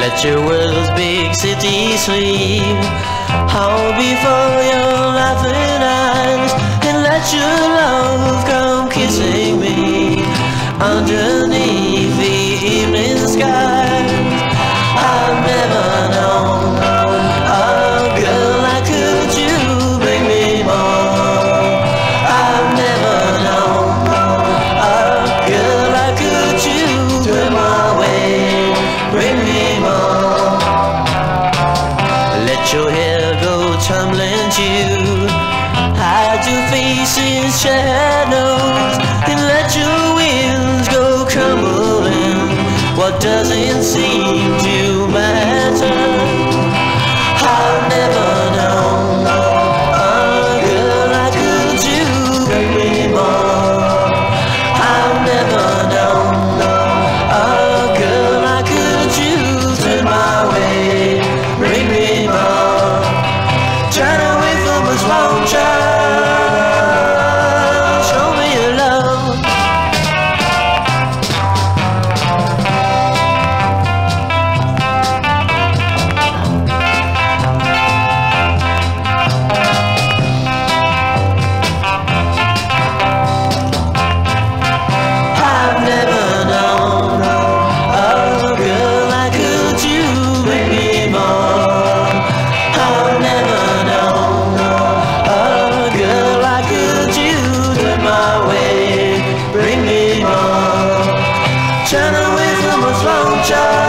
Let your world's big city sleep. Hold before your laughing eyes and let your love come kissing me under Let your hair go tumbling you Hide your face in shadows And let your wings go crumbling. What doesn't seem to clown jack. Turn away from a slow child.